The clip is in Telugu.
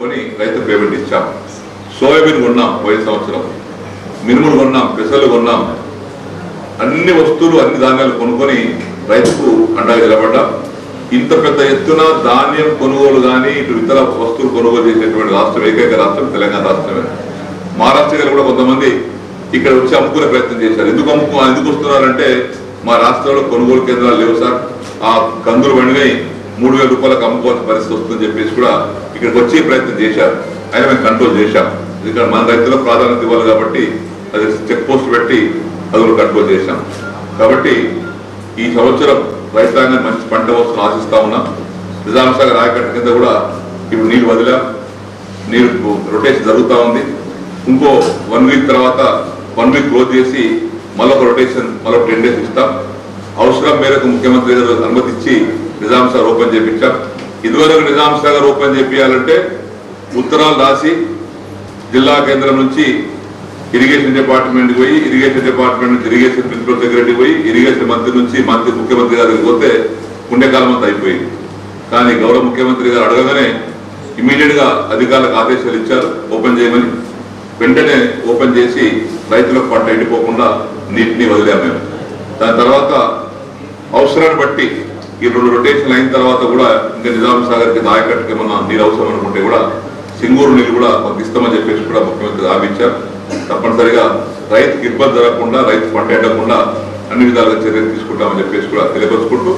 పెట్టుకొని రైతు పేమెంట్ ఇచ్చాం. సోయాబీన్ కొన్నాం పోయిన సంవత్సరం. మినుములు కొన్నాం పెసలు కొన్నాం. అన్ని వస్తువులు అన్ని ధాన్యాలు కొనుక్కొని రైతుకు అండగా నిలబడ్డాం. ఇంత పెద్ద ఎత్తున ధాన్యం కొనుగోలు కానీ ఇటు ఇతర వస్తువులు కొనుగోలు చేసేటువంటి రాష్ట్రం ఏకైక రాష్ట్రం తెలంగాణ రాష్ట్రమే. మహారాష్ట్ర కూడా కొంతమంది ఇక్కడ వచ్చి అమ్ముకునే ప్రయత్నం చేశారు. ఎందుకు అమ్ముకు ఎందుకు వస్తున్నారంటే మా రాష్ట్రంలో కొనుగోలు కేంద్రాలు లేవు సార్. ఆ కందులు బండిని మూడు వేల రూపాయలకు అమ్ముకోవాల్సిన పరిస్థితి వస్తుందని చెప్పేసి కూడా ఇక్కడికి వచ్చి ప్రయత్నం చేశారు. అయినా మేము కంట్రోల్ చేశాం. ఇక్కడ మన రైతులకు ప్రాధాన్యత ఇవ్వాలి కాబట్టి అది చెక్ పోస్ట్ పెట్టి అదులు కంట్రోల్ చేశాం. కాబట్టి ఈ సంవత్సరం రైతాంగం మంచి పంట వస్తువులు ఆశిస్తా ఉన్నాం. నిజాం రాయకట్ట ఆయకట్ట కింద కూడా ఇప్పుడు నీళ్ళు వదిలా. నీరు రొటేషన్ జరుగుతూ ఉంది. ఇంకో వన్ వీక్ తర్వాత వన్ వీక్ క్లోజ్ చేసి మళ్ళొక రొటేషన్ మళ్ళొక టెన్ డేస్ ఇస్తాం. అవసరం మేరకు ముఖ్యమంత్రి గారు అనుమతి ఇచ్చి నిజాం సార్ ఓపెన్ చేయించాం ఇదివరకు నిజాం సాగర్ ఓపెన్ చేపించాలంటే ఉత్తరాలు రాసి జిల్లా కేంద్రం నుంచి ఇరిగేషన్ డిపార్ట్మెంట్ పోయి ఇరిగేషన్ డిపార్ట్మెంట్ నుంచి ఇరిగేషన్ ప్రిన్సిపల్ సెక్రటరీ పోయి ఇరిగేషన్ మంత్రి నుంచి మంత్రి ముఖ్యమంత్రి గారికి పోతే పుణ్యకాలం అంతా అయిపోయింది. కానీ గౌరవ ముఖ్యమంత్రి గారు అడగగానే ఇమీడియట్గా అధికారులకు ఆదేశాలు ఇచ్చారు ఓపెన్ చేయమని. వెంటనే ఓపెన్ చేసి రైతులకు పంట ఎండిపోకుండా నీటిని వదిలాము మేము. దాని తర్వాత అవసరాన్ని బట్టి ఈ రెండు రొటేషన్లు అయిన తర్వాత కూడా ఇంకా నిజాం సాగర్కి దాయకట్టుకి ఏమన్నా నీరు అవసరం అనుకుంటే కూడా సింగూరు నీళ్ళు కూడా మాకు ఇస్తామని చెప్పేసి కూడా ముఖ్యమంత్రి ఆపించారు. తప్పనిసరిగా రైతుకి ఇబ్బంది జరగకుండా రైతు పంట అన్ని విధాలుగా చర్యలు తీసుకుంటామని చెప్పేసి కూడా తెలియపరుచుకుంటూ